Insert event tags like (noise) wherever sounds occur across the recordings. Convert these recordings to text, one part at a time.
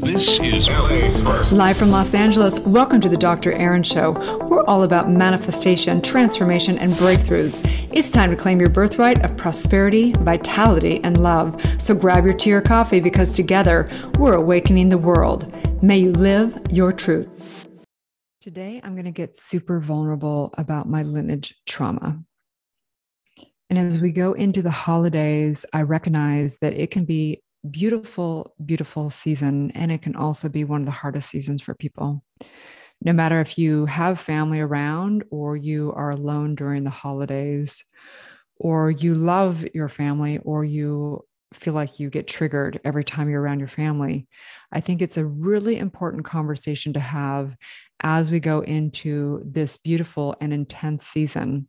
This is. Live from Los Angeles, welcome to the Dr. Erin Show. We're all about manifestation, transformation, and breakthroughs. It's time to claim your birthright of prosperity, vitality, and love. So grab your tea or coffee because together we're awakening the world. May you live your truth. Today, I'm going to get super vulnerable about my lineage trauma. And as we go into the holidays, I recognize that it can be beautiful, beautiful season. And it can also be one of the hardest seasons for people. No matter if you have family around or you are alone during the holidays, or you love your family, or you feel like you get triggered every time you're around your family, I think it's a really important conversation to have as we go into this beautiful and intense season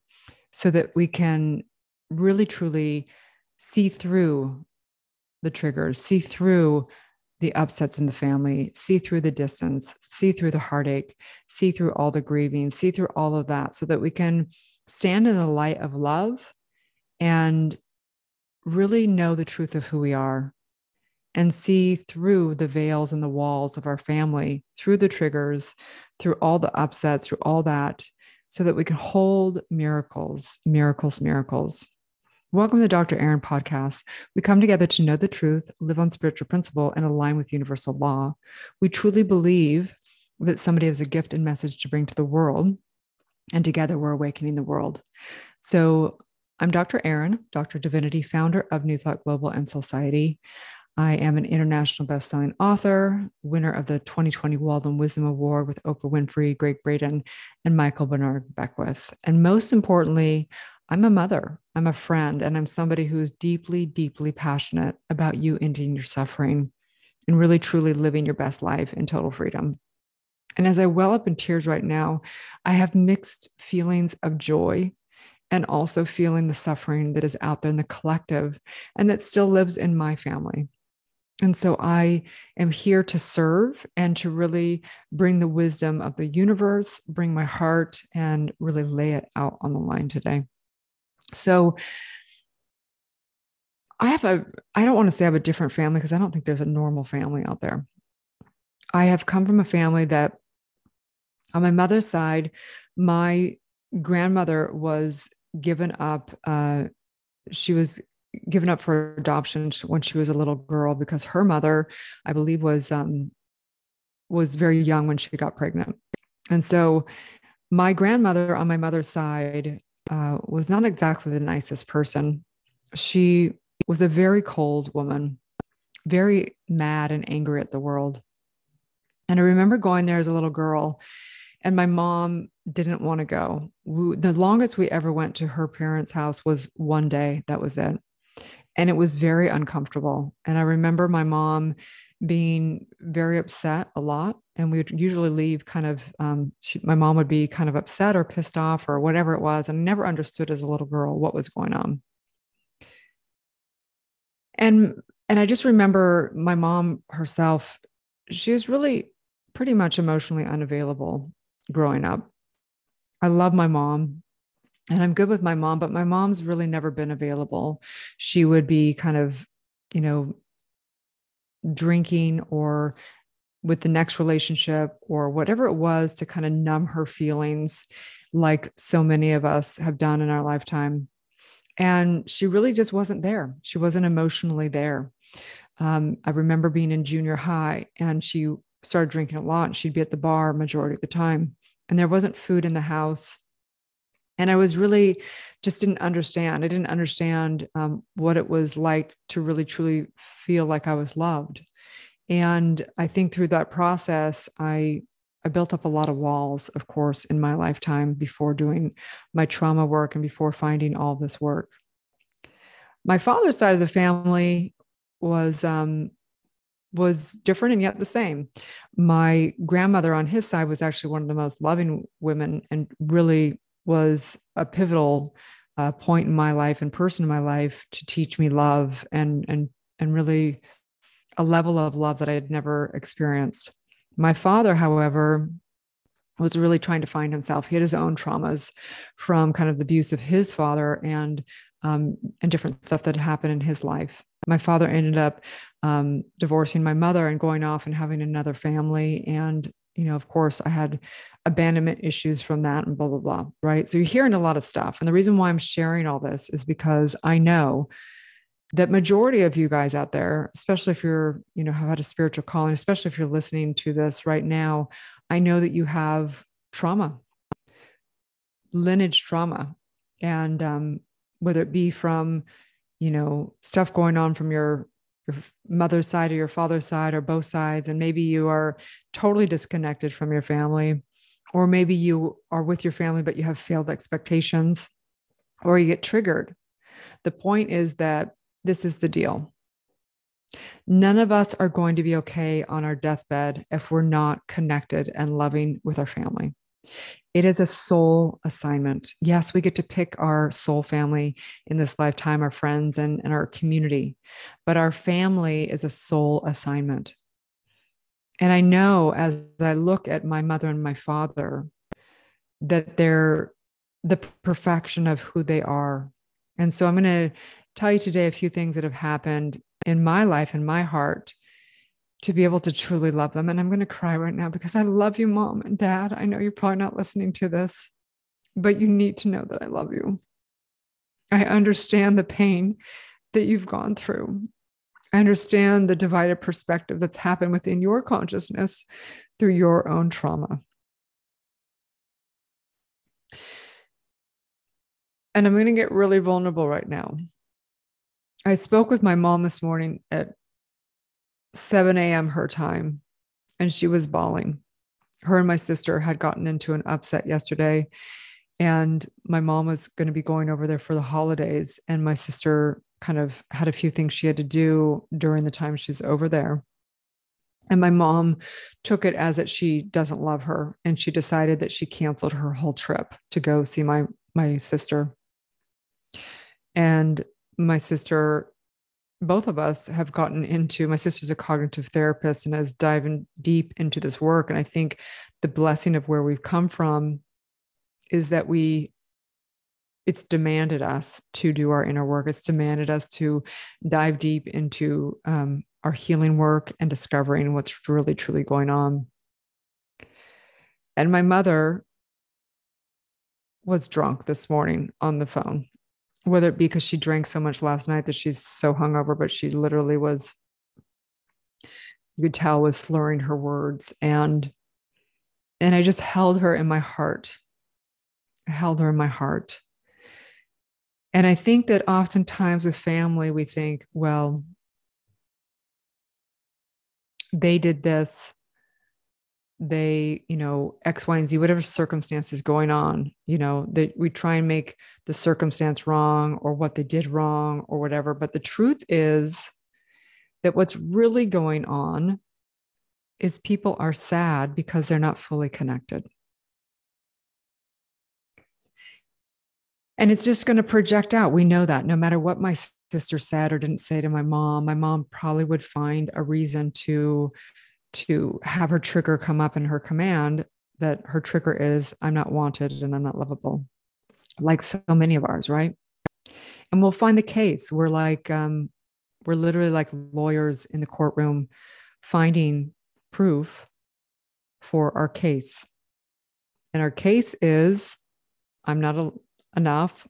so that we can really truly see through the triggers, see through the upsets in the family, see through the distance, see through the heartache, see through all the grieving, see through all of that so that we can stand in the light of love and really know the truth of who we are and see through the veils and the walls of our family, through the triggers, through all the upsets, through all that, so that we can hold miracles, miracles, miracles. Welcome to the Dr. Erin podcast. We come together to know the truth, live on spiritual principle, and align with universal law. We truly believe that somebody has a gift and message to bring to the world, and together we're awakening the world. So, I'm Dr. Erin, Dr. Divinity, founder of New Thought Global and Society. I am an international best-selling author, winner of the 2020 Walden Wisdom Award with Oprah Winfrey, Gregg Braden, and Michael Bernard Beckwith. And most importantly, I'm a mother, I'm a friend, and I'm somebody who's deeply, deeply passionate about you ending your suffering and really truly living your best life in total freedom. And as I well up in tears right now, I have mixed feelings of joy and also feeling the suffering that is out there in the collective and that still lives in my family. And so I am here to serve and to really bring the wisdom of the universe, bring my heart, and really lay it out on the line today. So I have a, I don't want to say I have a different family because I don't think there's a normal family out there. I have come from a family that, on my mother's side, my grandmother was given up. Uh, she was given up for adoption when she was a little girl because her mother, I believe, was um, was very young when she got pregnant, and so my grandmother on my mother's side uh, was not exactly the nicest person. She was a very cold woman, very mad and angry at the world. And I remember going there as a little girl, and my mom didn't want to go. We, the longest we ever went to her parents' house was one day. That was it. And it was very uncomfortable. And I remember my mom being very upset a lot and we would usually leave kind of um, she, my mom would be kind of upset or pissed off or whatever it was and never understood as a little girl what was going on. And and i just remember my mom herself she was really pretty much emotionally unavailable growing up. I love my mom and i'm good with my mom but my mom's really never been available. She would be kind of you know drinking or with the next relationship or whatever it was to kind of numb her feelings, like so many of us have done in our lifetime. And she really just wasn't there. She wasn't emotionally there. Um, I remember being in junior high and she started drinking a lot and she'd be at the bar majority of the time. And there wasn't food in the house. And I was really just didn't understand. I didn't understand um, what it was like to really truly feel like I was loved. And I think through that process, I I built up a lot of walls, of course, in my lifetime before doing my trauma work and before finding all this work. My father's side of the family was um, was different and yet the same. My grandmother on his side was actually one of the most loving women and really was a pivotal uh, point in my life and person in my life to teach me love and and and really a level of love that I had never experienced. My father, however, was really trying to find himself. He had his own traumas from kind of the abuse of his father and um, and different stuff that happened in his life. My father ended up um, divorcing my mother and going off and having another family. And, you know, of course, I had abandonment issues from that and blah, blah, blah. Right. So you're hearing a lot of stuff. And the reason why I'm sharing all this is because I know that majority of you guys out there especially if you're you know have had a spiritual calling especially if you're listening to this right now i know that you have trauma lineage trauma. And um, whether it be from you know stuff going on from your your mother's side or your father's side or both sides and maybe you are totally disconnected from your family or maybe you are with your family but you have failed expectations or you get triggered. The point is that this is the deal none of us are going to be okay on our deathbed if we're not connected and loving with our family it is a soul assignment. Yes, we get to pick our soul family in this lifetime, our friends and, and our community, but our family is a soul assignment. And I know as I look at my mother and my father that they're the perfection of who they are. And so I'm going to tell you today a few things that have happened in my life, in my heart, to be able to truly love them. And I'm going to cry right now because I love you, mom and dad. I know you're probably not listening to this, but you need to know that I love you. I understand the pain that you've gone through. I understand the divided perspective that's happened within your consciousness through your own trauma. And I'm going to get really vulnerable right now. I spoke with my mom this morning at 7 a.m. her time, and she was bawling. Her and my sister had gotten into an upset yesterday, and my mom was going to be going over there for the holidays. And my sister kind of had a few things she had to do during the time she's over there. And my mom took it as that she doesn't love her, and she decided that she canceled her whole trip to go see my my sister. And my sister both of us have gotten into my sister's a cognitive therapist and has diving deep into this work. And i think the blessing of where we've come from is that we it's demanded us to do our inner work. It's demanded us to dive deep into um, our healing work and discovering what's really truly going on. And my mother was drunk this morning on the phone whether it be because she drank so much last night that she's so hungover, but she literally was, you could tell was slurring her words. And and I just held her in my heart. I held her in my heart. And I think that oftentimes with family, we think, well, they did this they you know x y and z whatever circumstance is going on you know that we try and make the circumstance wrong or what they did wrong or whatever. But the truth is that what's really going on is people are sad because they're not fully connected. And it's just going to project out. We know that no matter what my sister said or didn't say to my mom my mom probably would find a reason to to have her trigger come up in her command that her trigger is I'm not wanted and I'm not lovable, like so many of ours, right? And we'll find the case. We're like, um, we're literally like lawyers in the courtroom finding proof for our case. And our case is I'm not a, enough,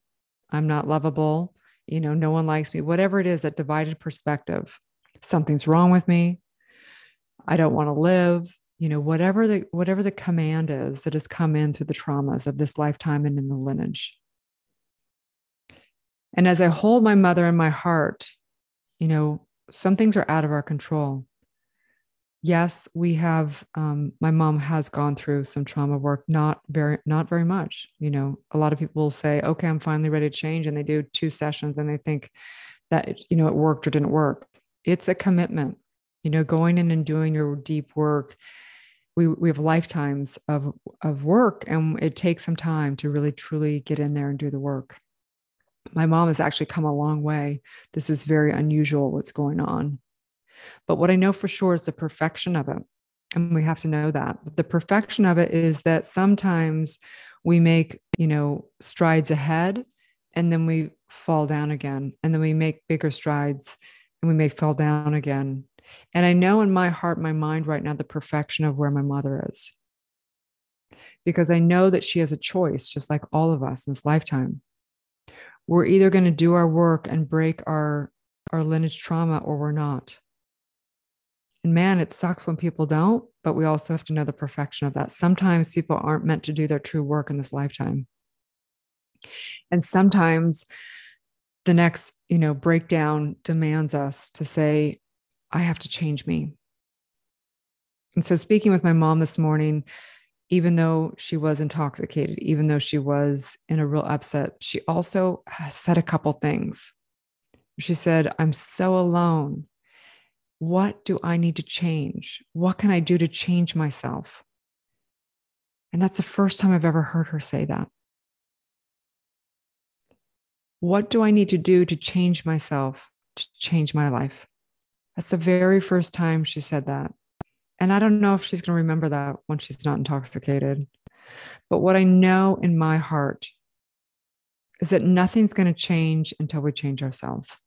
I'm not lovable, you know, no one likes me, whatever it is, that divided perspective. Something's wrong with me. I don't want to live, you know, whatever the whatever the command is that has come in through the traumas of this lifetime and in the lineage. And as I hold my mother in my heart, you know, some things are out of our control. Yes, we have. Um, my mom has gone through some trauma work, not very, not very much. You know, a lot of people will say, "Okay, I'm finally ready to change," and they do two sessions, and they think that you know it worked or didn't work. It's a commitment you know going in and doing your deep work we we have lifetimes of of work and it takes some time to really truly get in there and do the work my mom has actually come a long way this is very unusual what's going on but what i know for sure is the perfection of it and we have to know that the perfection of it is that sometimes we make you know strides ahead and then we fall down again. And then we make bigger strides and we may fall down again. And I know in my heart, my mind right now, the perfection of where my mother is. Because I know that she has a choice, just like all of us in this lifetime. We're either going to do our work and break our, our lineage trauma or we're not. And man, it sucks when people don't, but we also have to know the perfection of that. Sometimes people aren't meant to do their true work in this lifetime. And sometimes the next, you know, breakdown demands us to say, I have to change me. And so, speaking with my mom this morning, even though she was intoxicated, even though she was in a real upset, she also said a couple things. She said, I'm so alone. What do I need to change? What can I do to change myself? And that's the first time I've ever heard her say that. What do I need to do to change myself, to change my life? That's the very first time she said that. And I don't know if she's going to remember that when she's not intoxicated. But what I know in my heart is that nothing's going to change until we change ourselves.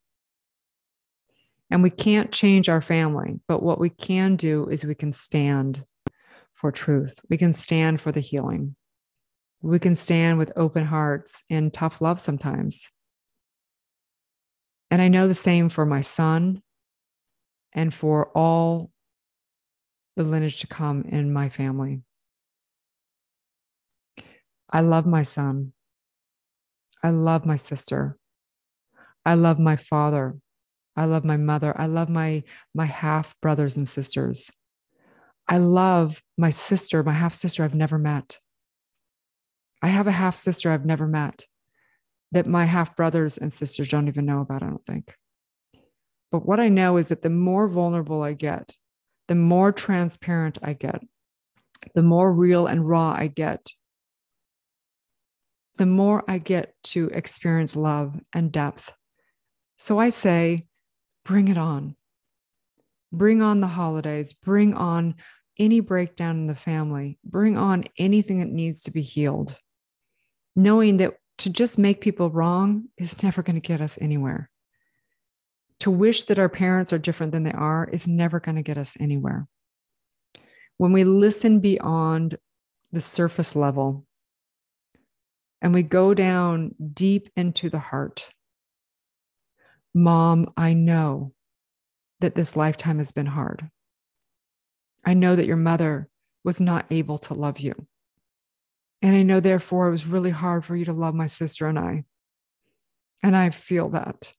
And we can't change our family, but what we can do is we can stand for truth. We can stand for the healing. We can stand with open hearts and tough love sometimes. And I know the same for my son and for all the lineage to come in my family. I love my son. I love my sister. I love my father. I love my mother. I love my, my half brothers and sisters. I love my sister, my half sister I've never met. I have a half sister I've never met that my half brothers and sisters don't even know about, I don't think. But what I know is that the more vulnerable I get, the more transparent I get, the more real and raw I get, the more I get to experience love and depth. So I say, bring it on. Bring on the holidays, bring on any breakdown in the family, bring on anything that needs to be healed, knowing that to just make people wrong is (laughs) never going to get us anywhere to wish that our parents are different than they are is never going to get us anywhere. When we listen beyond the surface level and we go down deep into the heart, Mom, I know that this lifetime has been hard. I know that your mother was not able to love you. And I know, therefore, it was really hard for you to love my sister and I. And I feel that.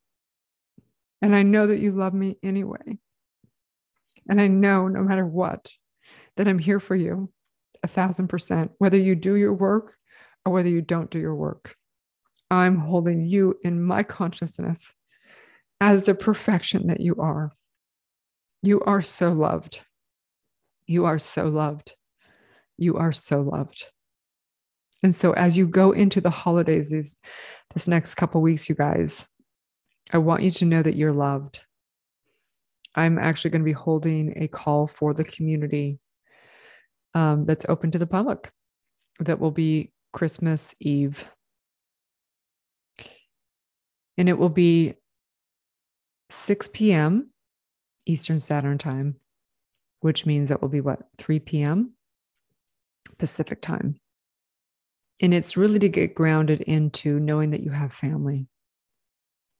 And I know that you love me anyway. And I know no matter what, that I'm here for you a thousand percent, whether you do your work or whether you don't do your work. I'm holding you in my consciousness as the perfection that you are. You are so loved. You are so loved. You are so loved. And so as you go into the holidays these this next couple weeks you guys, I want you to know that you're loved. I'm actually going to be holding a call for the community um, that's open to the public. That will be Christmas Eve. And it will be 6 p.m. Eastern Standard Time, which means it will be what, 3 p.m. Pacific Time. And it's really to get grounded into knowing that you have family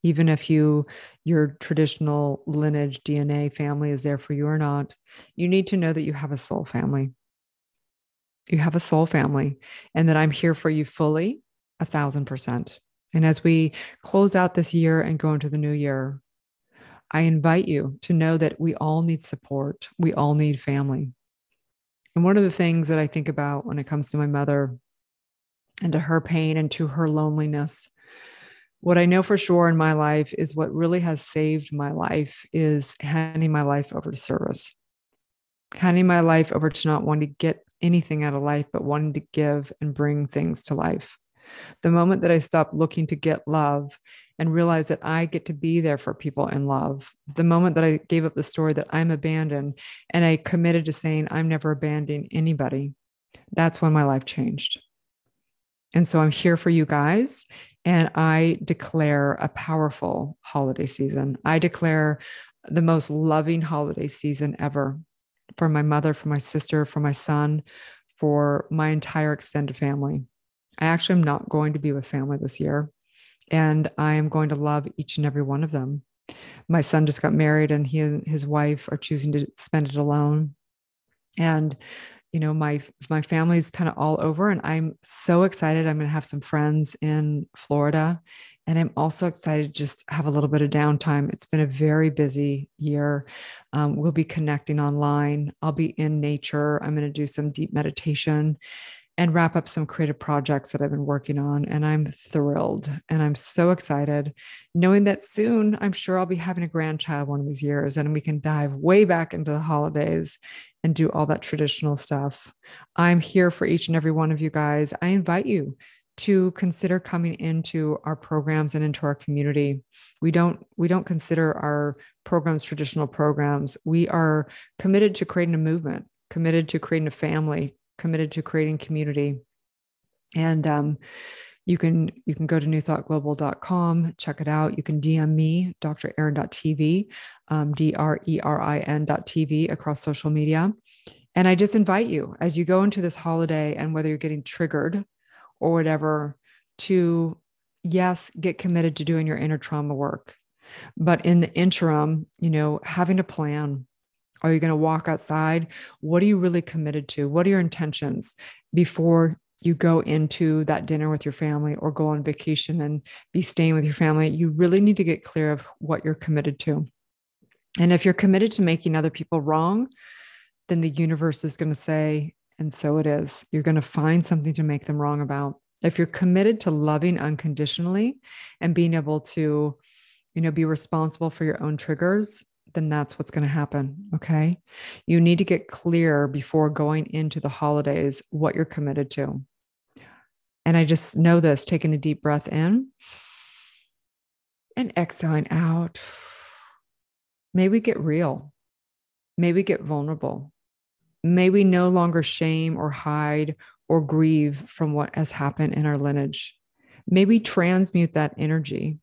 even if you your traditional lineage dna family is there for you or not you need to know that you have a soul family. You have a soul family and that i'm here for you fully a thousand percent. And as we close out this year and go into the new year i invite you to know that we all need support. We all need family. And one of the things that i think about when it comes to my mother and to her pain and to her loneliness what I know for sure in my life is what really has saved my life is handing my life over to service, handing my life over to not wanting to get anything out of life, but wanting to give and bring things to life. The moment that I stopped looking to get love and realized that I get to be there for people in love, the moment that I gave up the story that I'm abandoned and I committed to saying I'm never abandoning anybody, that's when my life changed. And so I'm here for you guys And I declare a powerful holiday season. I declare the most loving holiday season ever for my mother, for my sister, for my son, for my entire extended family. I actually am not going to be with family this year, and I am going to love each and every one of them. My son just got married, and he and his wife are choosing to spend it alone. And you know my my family's kind of all over and i'm so excited i'm going to have some friends in florida and I'm also excited to just have a little bit of downtime. It's been a very busy year. Um, we'll be connecting online. I'll be in nature. I'm going to do some deep meditation and wrap up some creative projects that I've been working on. And I'm thrilled and I'm so excited knowing that soon I'm sure I'll be having a grandchild one of these years and we can dive way back into the holidays and do all that traditional stuff. I'm here for each and every one of you guys. I invite you to consider coming into our programs and into our community we don't we don't consider our programs traditional programs we are committed to creating a movement committed to creating a family committed to creating community and um, you can you can go to newthoughtglobal.com check it out. You can dm me dr erin.tv um, d-r-e-r-i-n.tv across social media. And i just invite you as you go into this holiday and whether you're getting triggered or whatever to yes get committed to doing your inner trauma work. But in the interim you know having a plan. Are you going to walk outside? What are you really committed to? What are your intentions before you go into that dinner with your family or go on vacation and be staying with your family you really need to get clear of what you're committed to and if you're committed to making other people wrong then the universe is going to say and so it is. You're going to find something to make them wrong about. If you're committed to loving unconditionally and being able to, you know, be responsible for your own triggers, then that's what's going to happen. Okay. You need to get clear before going into the holidays what you're committed to. And I just know this taking a deep breath in and exhaling out. May we get real. May we get vulnerable. May we no longer shame or hide or grieve from what has happened in our lineage. May we transmute that energy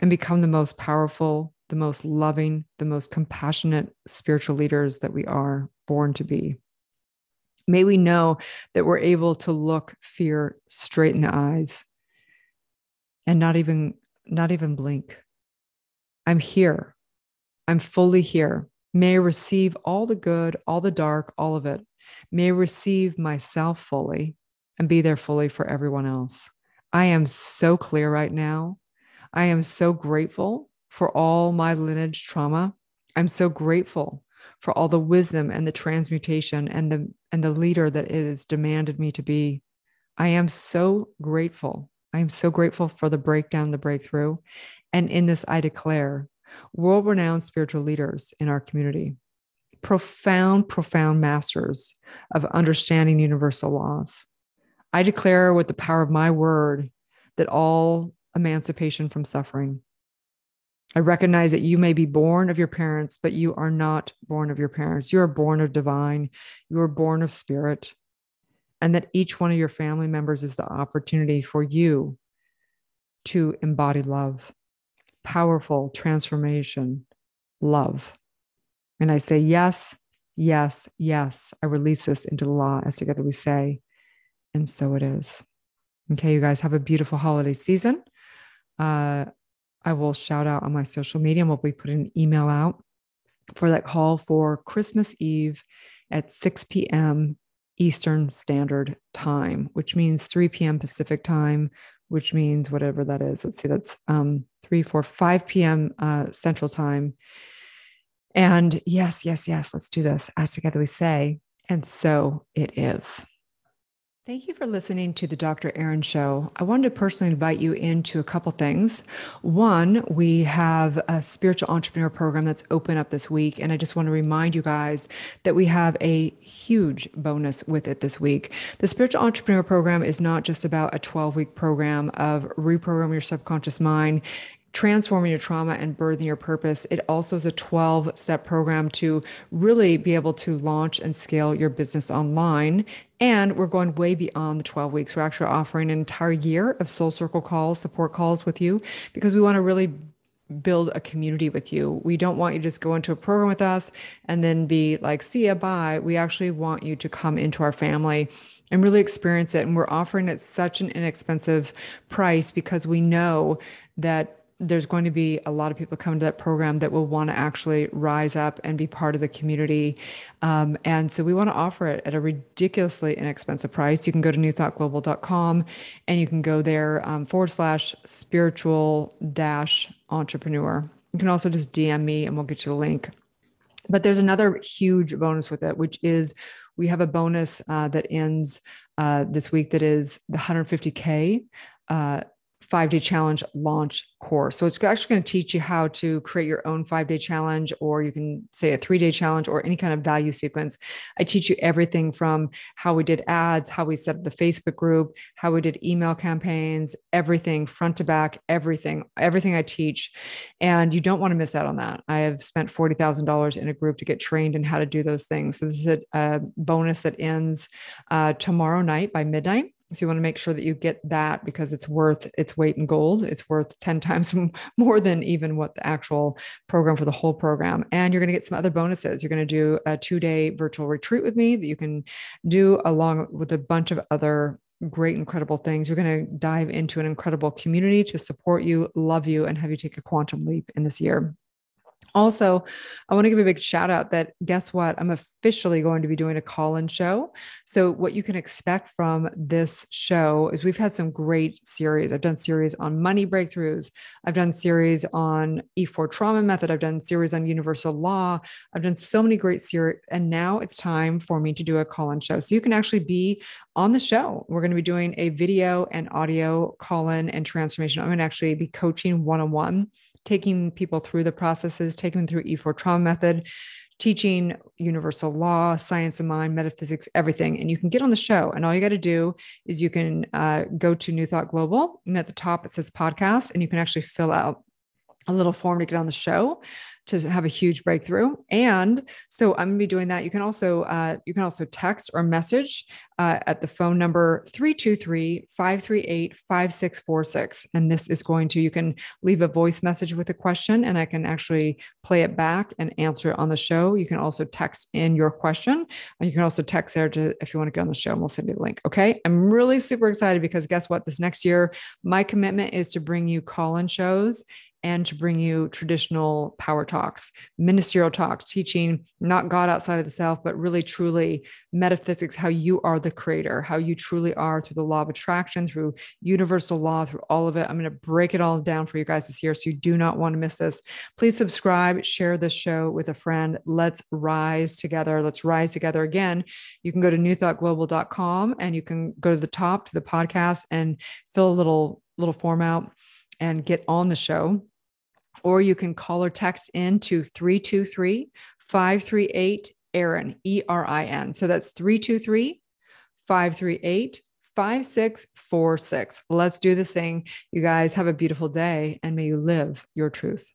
and become the most powerful, the most loving, the most compassionate spiritual leaders that we are born to be. May we know that we're able to look fear straight in the eyes and not even not even blink. I'm here. I'm fully here. May I receive all the good, all the dark, all of it. May I receive myself fully and be there fully for everyone else. I am so clear right now. I am so grateful for all my lineage trauma. I'm so grateful for all the wisdom and the transmutation and the and the leader that it has demanded me to be. I am so grateful. I am so grateful for the breakdown, the breakthrough. And in this, I declare world renowned spiritual leaders in our community, profound, profound masters of understanding universal laws. I declare with the power of my word that all emancipation from suffering. I recognize that you may be born of your parents, but you are not born of your parents. You are born of divine, you are born of spirit, and that each one of your family members is the opportunity for you to embody love powerful transformation, love. And I say, yes, yes, yes. I release this into the law as together we say, and so it is. Okay, you guys have a beautiful holiday season. Uh, I will shout out on my social media and we'll be putting an email out for that call for Christmas Eve at 6 p.m. Eastern Standard Time, which means 3 p.m. Pacific Time, which means whatever that is. Let's see, that's um, 3, 4, 5 p.m. Uh, Central Time. And yes, yes, yes, let's do this. As together we say, and so it is. Thank you for listening to the Dr. Erin Show. I wanted to personally invite you into a couple things. One, we have a spiritual entrepreneur program that's open up this week. And I just want to remind you guys that we have a huge bonus with it this week. The spiritual entrepreneur program is not just about a 12 week program of reprogram your subconscious mind transforming your trauma and birthing your purpose. It also is a 12 step program to really be able to launch and scale your business online. And we're going way beyond the 12 weeks. We're actually offering an entire year of soul circle calls, support calls with you, because we want to really build a community with you. We don't want you to just go into a program with us and then be like, see ya, bye. We actually want you to come into our family and really experience it. And we're offering it such an inexpensive price because we know that there's going to be a lot of people coming to that program that will want to actually rise up and be part of the community. Um, and so we want to offer it at a ridiculously inexpensive price. You can go to newthoughtglobal.com and you can go there um, forward slash spiritual dash entrepreneur. You can also just DM me and we'll get you the link. But there's another huge bonus with it, which is we have a bonus uh, that ends uh, this week that is the 150K. Uh, five day challenge launch course. So it's actually going to teach you how to create your own five day challenge, or you can say a three day challenge, or any kind of value sequence. I teach you everything from how we did ads, how we set up the Facebook group, how we did email campaigns, everything front to back, everything, everything I teach. And you don't want to miss out on that. I have spent $40,000 in a group to get trained in how to do those things. So this is a, bonus that ends uh, tomorrow night by midnight. So you want to make sure that you get that because it's worth its weight in gold. It's worth 10 times more than even what the actual program for the whole program. And you're going to get some other bonuses. You're going to do a two day virtual retreat with me that you can do along with a bunch of other great, incredible things. You're going to dive into an incredible community to support you, love you, and have you take a quantum leap in this year. Also, I want to give a big shout out that guess what? I'm officially going to be doing a call in show. So, what you can expect from this show is we've had some great series. I've done series on money breakthroughs, I've done series on E4 trauma method, I've done series on universal law, I've done so many great series. And now it's time for me to do a call in show. So, you can actually be on the show. We're going to be doing a video and audio call in and transformation. I'm going to actually be coaching one on one taking people through the processes, taking them through E4 trauma method, teaching universal law, science of mind, metaphysics, everything. And you can get on the show. And all you got to do is you can uh, go to New Thought Global, and at the top it says podcast, and you can actually fill out a little form to get on the show to have a huge breakthrough. And so I'm going to be doing that. You can also uh, you can also text or message uh, at the phone number 323-538-5646. And this is going to you can leave a voice message with a question and I can actually play it back and answer it on the show. You can also text in your question. And you can also text there to if you want to get on the show and we'll send you the link. Okay. I'm really super excited because guess what? This next year, my commitment is to bring you call-in shows and to bring you traditional power talks, ministerial talks, teaching not God outside of the self, but really truly metaphysics, how you are the creator, how you truly are through the law of attraction, through universal law, through all of it. I'm going to break it all down for you guys this year. So you do not want to miss this. Please subscribe, share this show with a friend. Let's rise together. Let's rise together again. You can go to newthoughtglobal.com and you can go to the top to the podcast and fill a little little form out and get on the show or you can call or text in to 323 538 Erin, E R I N. So that's 323 538 5646. Let's do this thing. You guys have a beautiful day and may you live your truth.